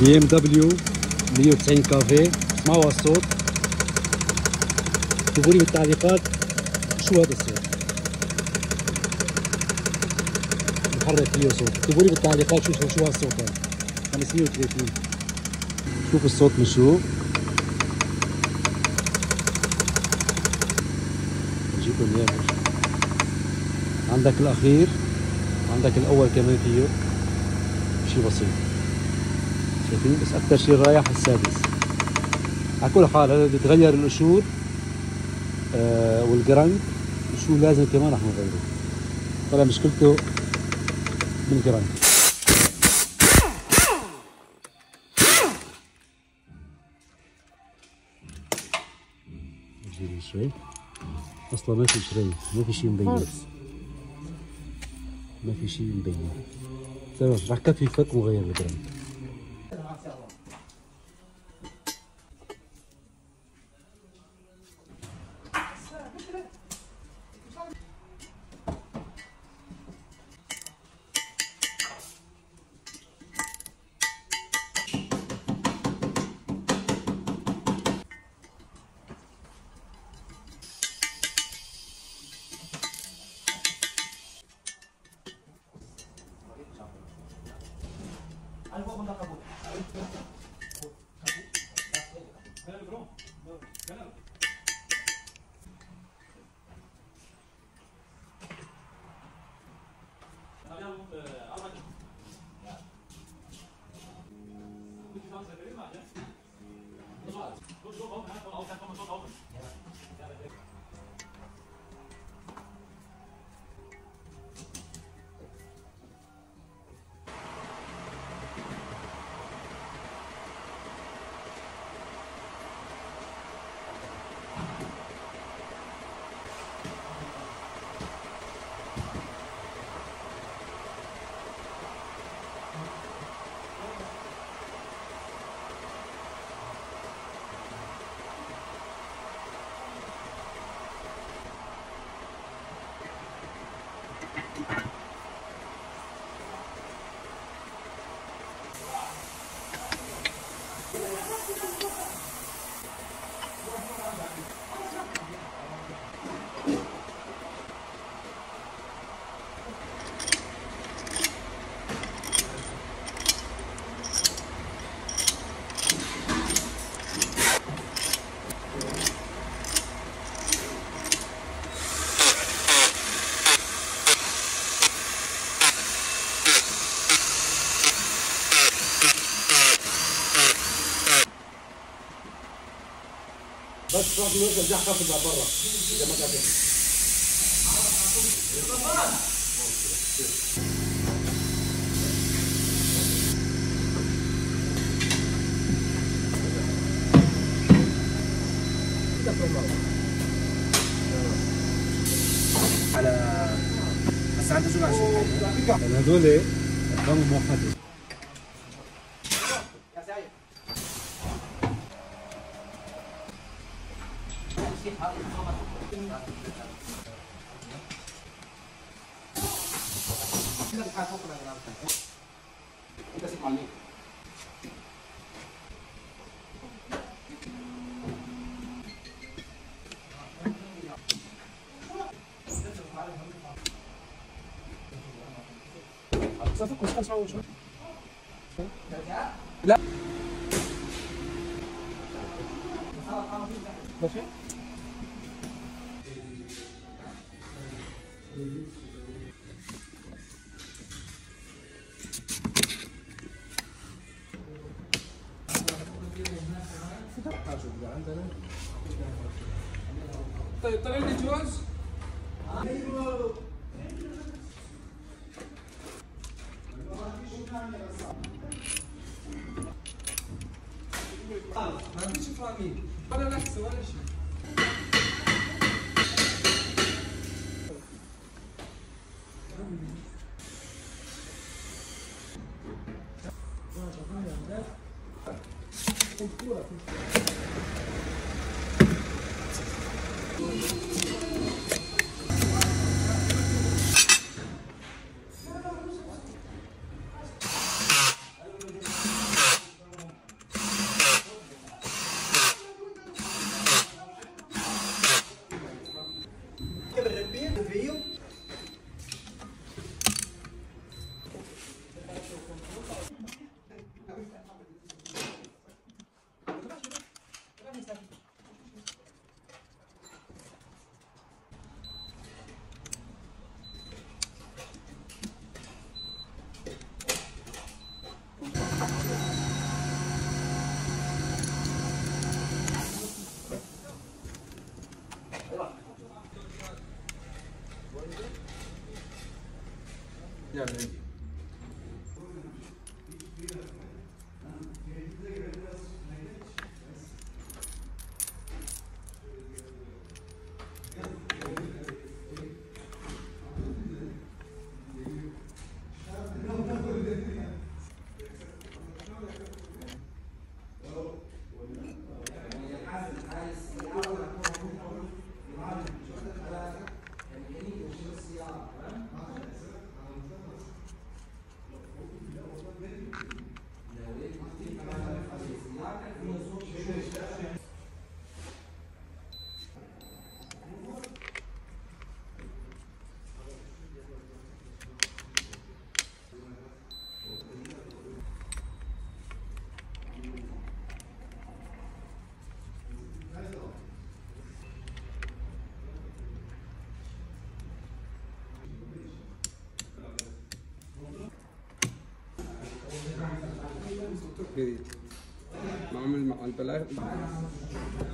BMW 190 كافيه اسمعوا الصوت؟ اكتبوا لي بالتعليقات شو هذا الصوت؟ محرك فيه صوت. اكتبوا لي بالتعليقات شو شو هذا الصوت هذا؟ 530 شوف الصوت من شو. بجيبكم اياه عندك الأخير عندك الأول كمان فيه. شيء بسيط. شايفين بس أكثر شيء رايح السادس. على كل حال هذا بيتغير القشور آه والكرنك شو لازم كمان رح نغيره. طلع مشكلته بالكرنك نجيب شوي أصلا ما في شري ما في شيء مبين. ما في شيء مبين. تمام رح كفي فك Ano po kung تروح نوصل رجع خفض برا اذا ما قدرت على بس عنده شو لا طيب طلع لي جواز مين ولا نفس ولا شيء Ya, bien. Antalay.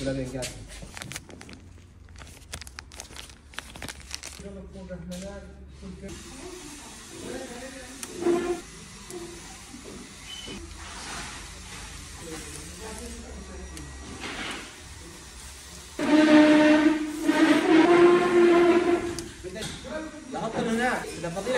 بدك تحط के اذا فضيلة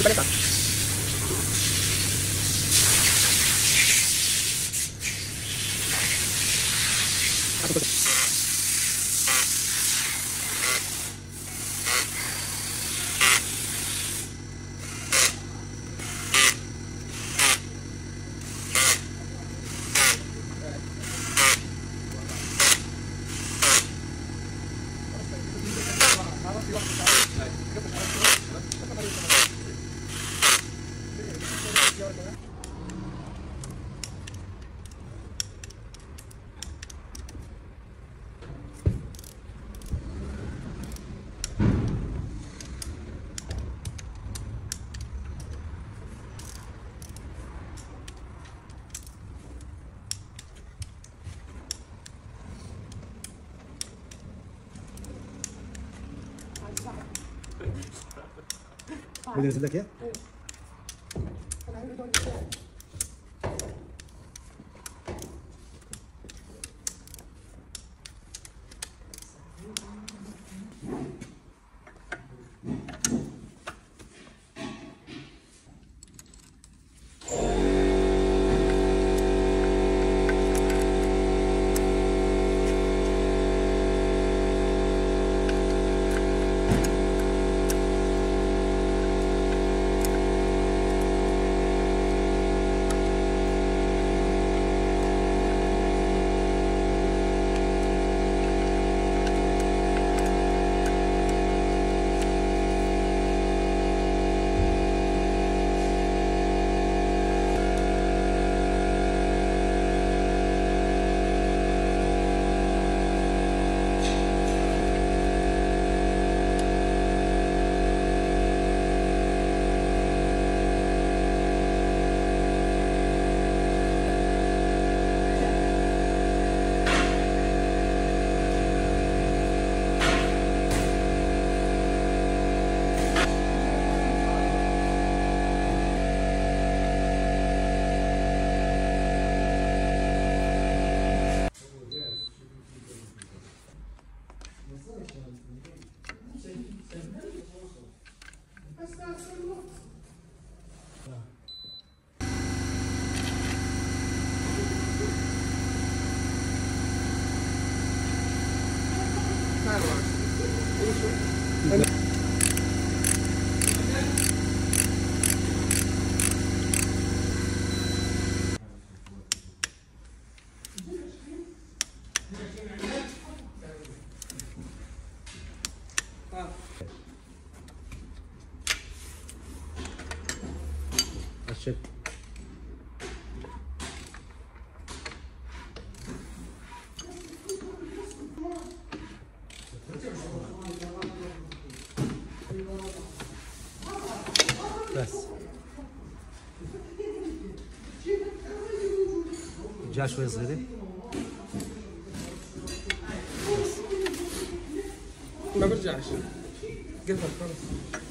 疲れた？あ、そこで。Will you see the kid? بس جا شوي صغيره ما برجعش قفل ¿Qué factores?